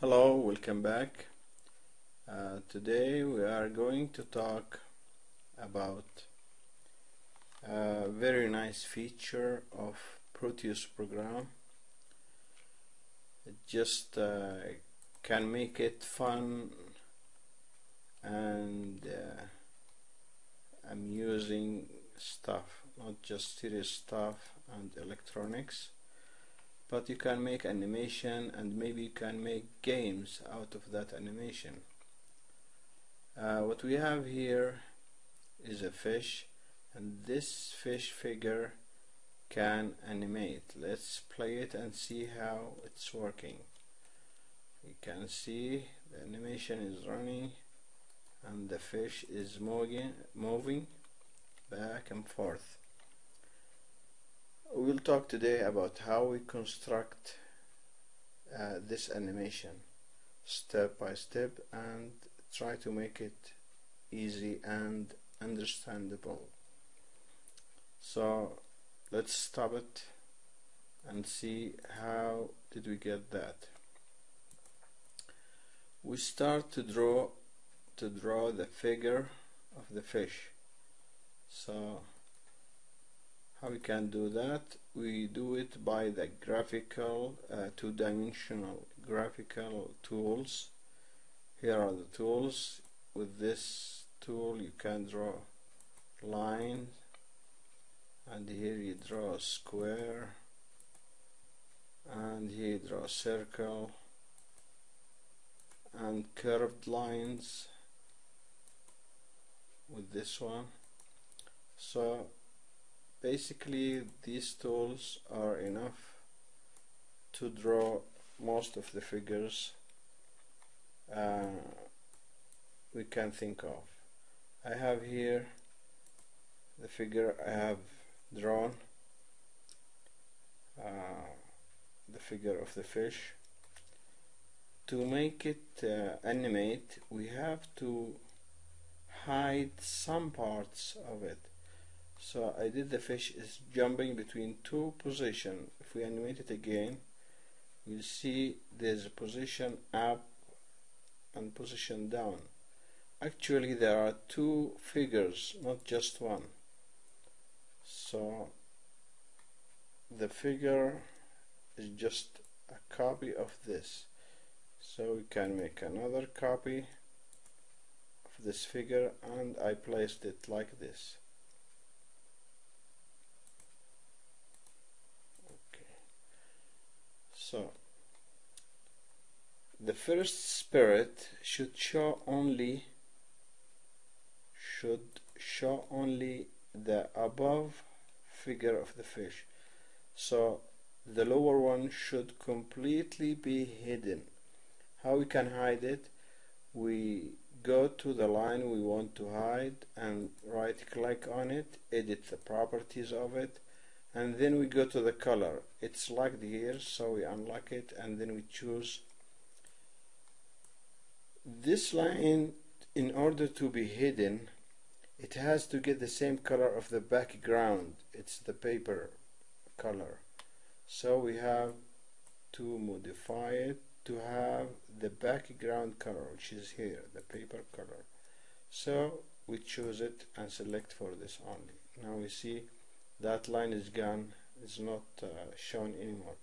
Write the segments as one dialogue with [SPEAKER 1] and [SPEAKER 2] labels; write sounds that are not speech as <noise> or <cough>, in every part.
[SPEAKER 1] Hello, welcome back. Uh, today we are going to talk about a very nice feature of Proteus program. It just uh, can make it fun and uh, amusing stuff, not just serious stuff and electronics but you can make animation and maybe you can make games out of that animation. Uh, what we have here is a fish and this fish figure can animate. Let's play it and see how it's working. You can see the animation is running and the fish is moving moving back and forth We'll talk today about how we construct uh, this animation step by step and try to make it easy and understandable. So let's stop it and see how did we get that. We start to draw to draw the figure of the fish. So how we can do that? We do it by the graphical uh, two-dimensional graphical tools. Here are the tools. With this tool you can draw lines. And here you draw a square. And here you draw a circle. And curved lines with this one. So basically these tools are enough to draw most of the figures uh, we can think of. I have here the figure I have drawn uh, the figure of the fish. To make it uh, animate we have to hide some parts of it so I did the fish is jumping between two positions if we animate it again we'll see there's a position up and position down. Actually there are two figures not just one. So the figure is just a copy of this. So we can make another copy of this figure and I placed it like this So, the first sprite should show only should show only the above figure of the fish. So the lower one should completely be hidden. How we can hide it? We go to the line we want to hide and right click on it, edit the properties of it and then we go to the color. It's locked here so we unlock it and then we choose this line in order to be hidden. It has to get the same color of the background. It's the paper color. So we have to modify it to have the background color which is here the paper color. So we choose it and select for this only. Now we see that line is gone it's not uh, shown anymore.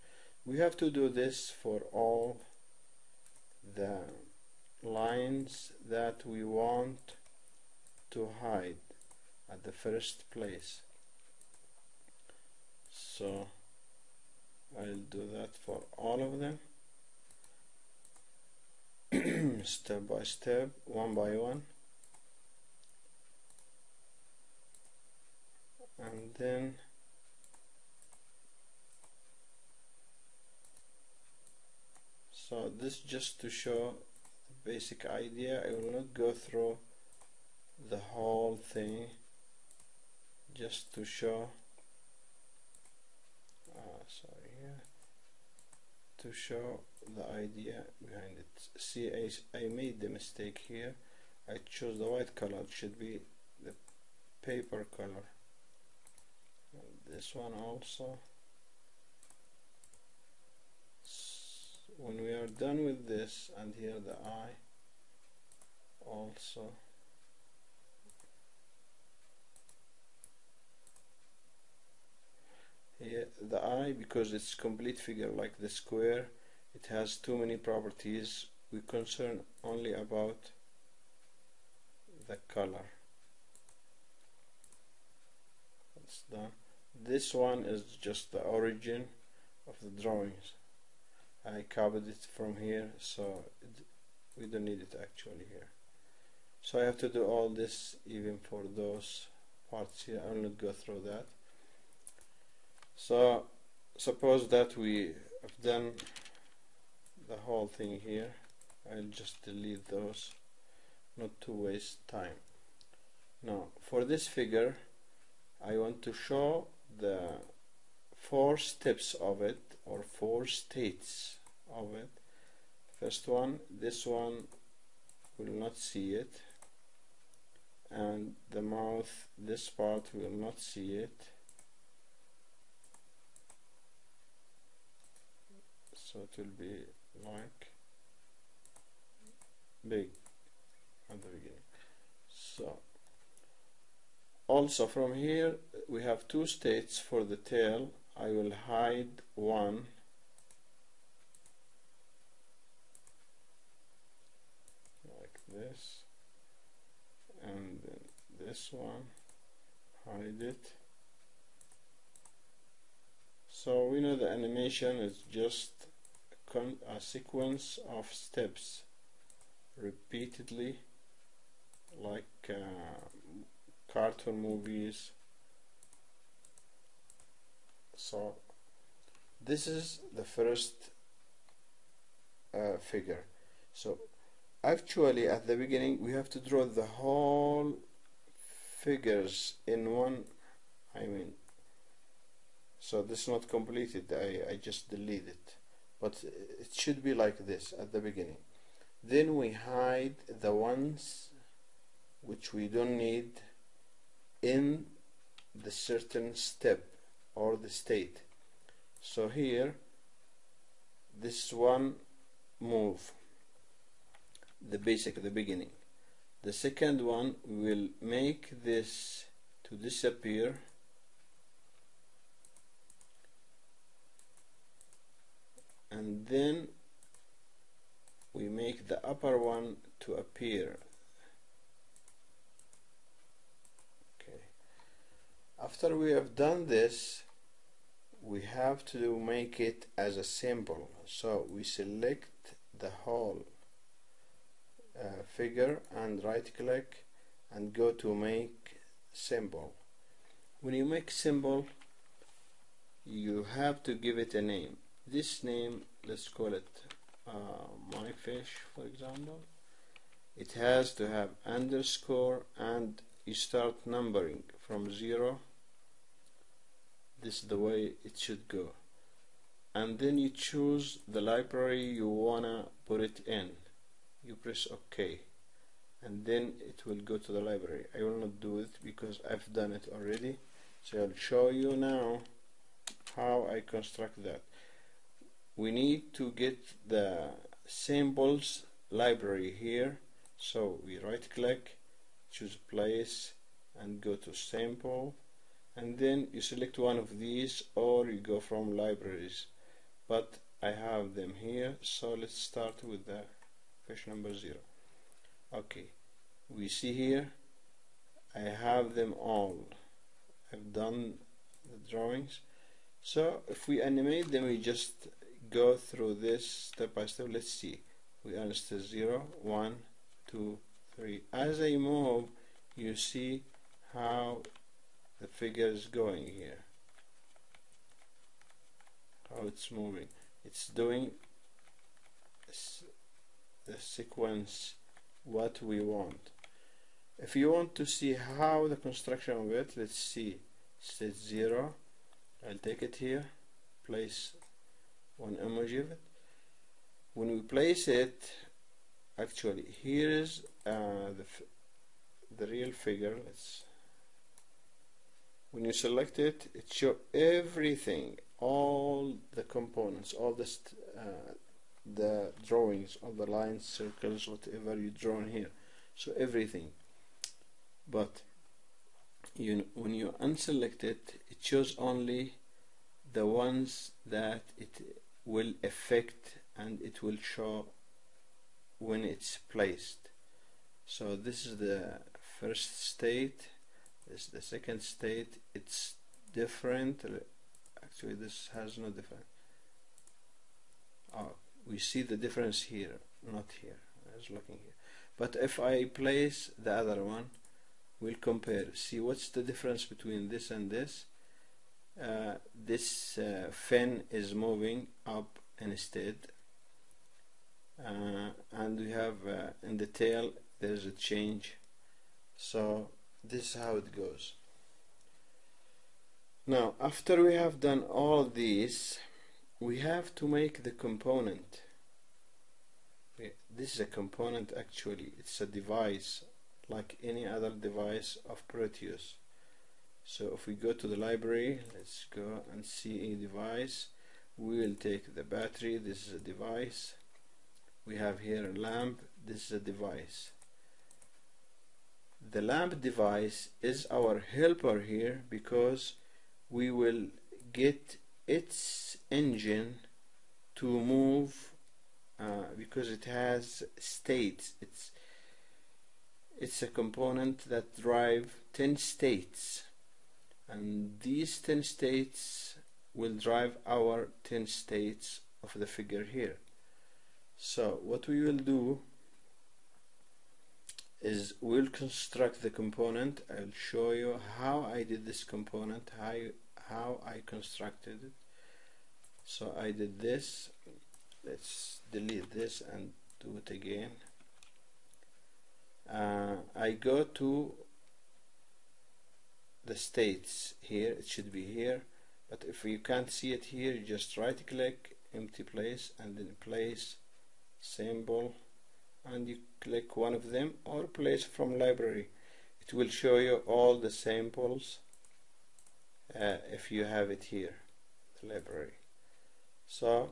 [SPEAKER 1] We have to do this for all the lines that we want to hide at the first place. So I'll do that for all of them. <clears throat> Step by step one by one and then so this just to show the basic idea I will not go through the whole thing just to show uh, sorry here to show the idea behind it. See I, I made the mistake here. I chose the white color. It should be the paper color this one also. When we are done with this and here the eye also. Here the eye because it's complete figure like the square it has too many properties. We concern only about the color. That's done this one is just the origin of the drawings. I copied it from here so it, we don't need it actually here. So I have to do all this even for those parts here. I will not go through that. So suppose that we have done the whole thing here. I'll just delete those not to waste time. Now for this figure I want to show the four steps of it or four states of it. First one this one will not see it. And the mouth this part will not see it. So it will be like big at the beginning. So also from here we have two states for the tail. I will hide one. Like this. And this one. Hide it. So we know the animation is just a sequence of steps. Repeatedly. Like uh, cartoon movies. So this is the first uh, figure. So actually at the beginning we have to draw the whole figures in one I mean so this is not completed. I, I just delete it. But it should be like this at the beginning. Then we hide the ones which we don't need in the certain step or the state. So here this one move the basic the beginning. The second one will make this to disappear. And then we make the upper one to appear after we have done this we have to make it as a symbol. So we select the whole uh, figure and right click and go to make symbol. When you make symbol you have to give it a name. This name let's call it uh, my fish for example. It has to have underscore and you start numbering from 0 this is the way it should go. And then you choose the library you wanna put it in. You press OK. And then it will go to the library. I will not do it because I've done it already. So I'll show you now how I construct that. We need to get the symbols library here. So we right click choose place and go to sample and then you select one of these or you go from libraries. But I have them here so let's start with the fish number 0 okay we see here I have them all. I've done the drawings. So if we animate them we just go through this step by step. Let's see. We understand 0 1 2 3 as I move you see how the figure is going here. How it's moving. It's doing the sequence what we want. If you want to see how the construction of it let's see. State 0 I'll take it here. Place one image of it. When we place it actually here is uh, the, the real figure. Let's when you select it it show everything all the components all the uh, the drawings all the lines circles whatever you drawn here. So everything. But you when you unselect it it shows only the ones that it will affect and it will show when it's placed. So this is the first state is the second state it's different. Actually this has no difference oh, we see the difference here not here. I was looking here. But if I place the other one we'll compare. See what's the difference between this and this? Uh, this uh, fin is moving up instead. Uh, and we have uh, in the tail there's a change. So this is how it goes. Now after we have done all these we have to make the component. This is a component actually. It's a device like any other device of Proteus. So if we go to the library let's go and see a device. We will take the battery. This is a device. We have here a lamp. This is a device the lamp device is our helper here because we will get its engine to move uh, because it has states. It's it's a component that drive 10 states. And these 10 states will drive our 10 states of the figure here. So what we will do is we'll construct the component. I'll show you how I did this component how, how I constructed it. So I did this. Let's delete this and do it again. Uh, I go to the states here. It should be here. But if you can't see it here you just right click empty place and then place symbol and you click one of them or place from library. It will show you all the samples uh, if you have it here the library. So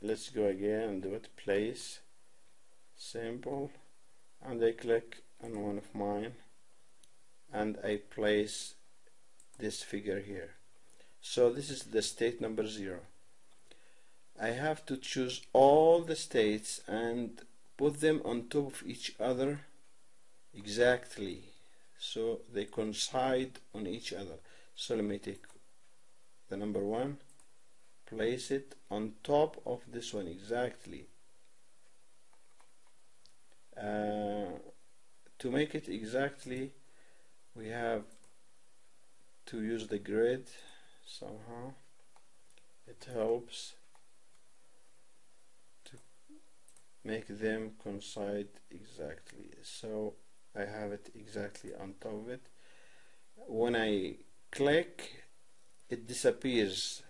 [SPEAKER 1] let's go again and do it. Place sample and I click on one of mine and I place this figure here. So this is the state number zero. I have to choose all the states and put them on top of each other exactly so they coincide on each other. So let me take the number one place it on top of this one exactly. Uh, to make it exactly we have to use the grid somehow. It helps to make them coincide exactly. So I have it exactly on top of it. When I click it disappears.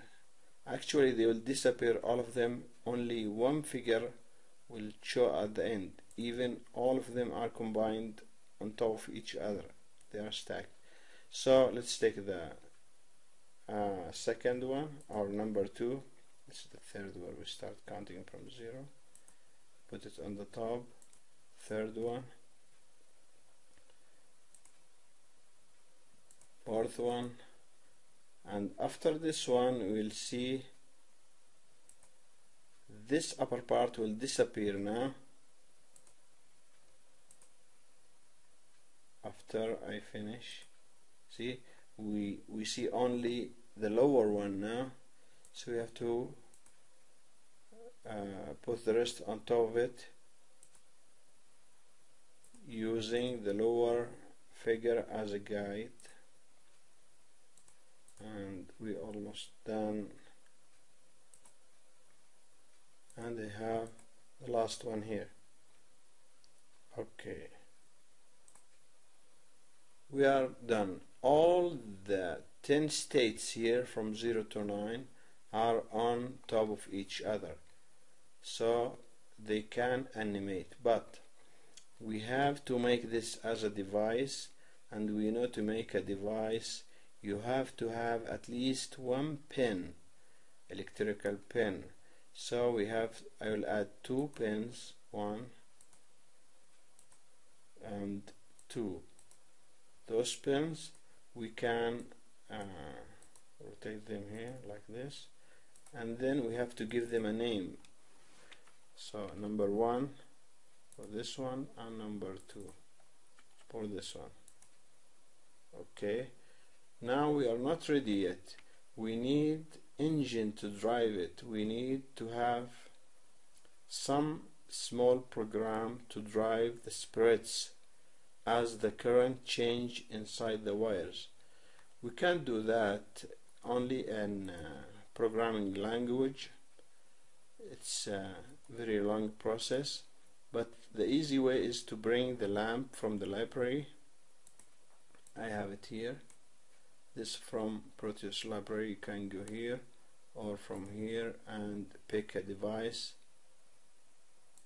[SPEAKER 1] Actually they will disappear all of them. Only one figure will show at the end. Even all of them are combined on top of each other. They are stacked. So let's take the uh, second one or number two. This is the third one we start counting from zero put it on the top. Third one. Fourth one. And after this one we'll see this upper part will disappear now. After I finish. See we we see only the lower one now. So we have to uh, put the rest on top of it using the lower figure as a guide. And we almost done. And I have the last one here. Okay. We are done. All the 10 states here from 0 to 9 are on top of each other so they can animate. But we have to make this as a device and we know to make a device you have to have at least one pin electrical pin. So we have I will add two pins one and two. Those pins we can uh, rotate them here like this. And then we have to give them a name so number one for this one and number two for this one. Okay. Now we are not ready yet. We need engine to drive it. We need to have some small program to drive the sprites as the current change inside the wires. We can't do that only in uh, programming language. It's a very long process but the easy way is to bring the lamp from the library. I have it here. This from Proteus library you can go here or from here and pick a device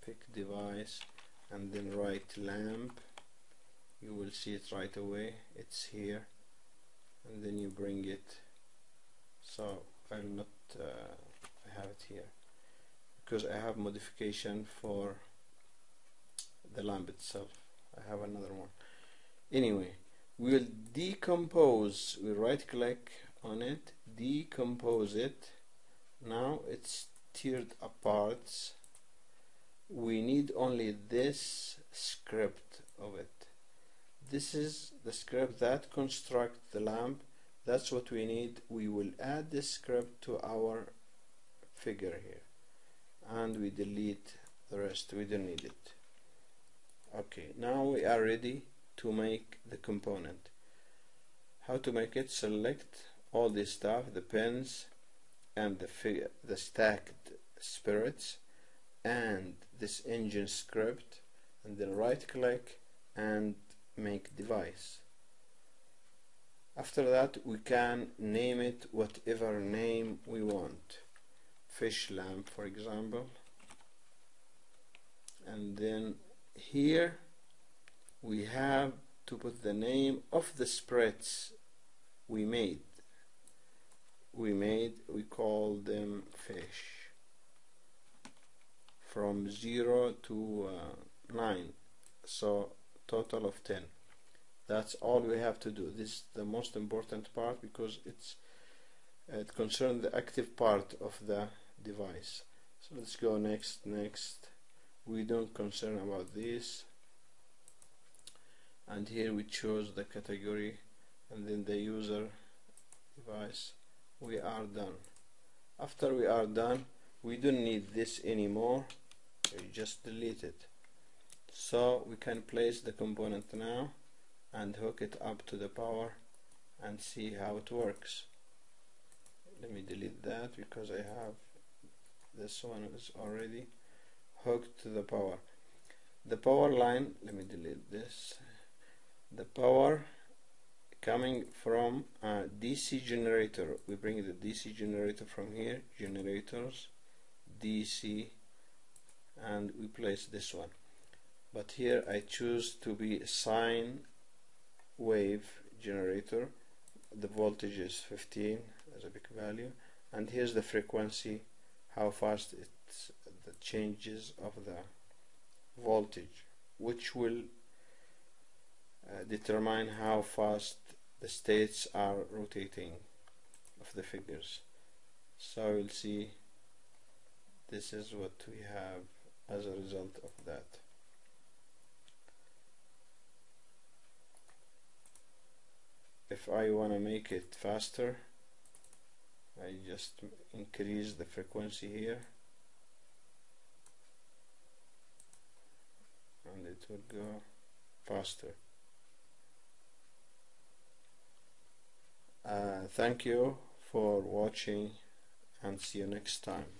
[SPEAKER 1] pick device and then write lamp. You will see it right away. It's here. And then you bring it. So I'll not uh, I have it here because I have modification for the lamp itself. I have another one. Anyway we'll decompose we right click on it decompose it. Now it's teared apart. We need only this script of it. This is the script that construct the lamp. That's what we need. We will add this script to our figure here and we delete the rest. We don't need it. Okay now we are ready to make the component. How to make it? Select all this stuff the pins and the the stacked sprites and this engine script and then right click and make device. After that we can name it whatever name we want fish lamp for example. And then here we have to put the name of the sprites we made. We made we call them fish. From 0 to uh, 9 so total of 10 that's all we have to do. This is the most important part because it's it concerns the active part of the device. So let's go next next. We don't concern about this. And here we choose the category and then the user device. We are done. After we are done we don't need this anymore. We just delete it. So we can place the component now and hook it up to the power and see how it works. Let me delete that because I have this one is already hooked to the power. The power line let me delete this. The power coming from a DC generator. We bring the DC generator from here generators DC and we place this one. But here I choose to be a sine wave generator. The voltage is 15 as a big value. And here's the frequency how fast it's the changes of the voltage which will uh, determine how fast the states are rotating of the figures. So we'll see. This is what we have as a result of that. If I want to make it faster I just increase the frequency here. And it will go faster. Uh, thank you for watching and see you next time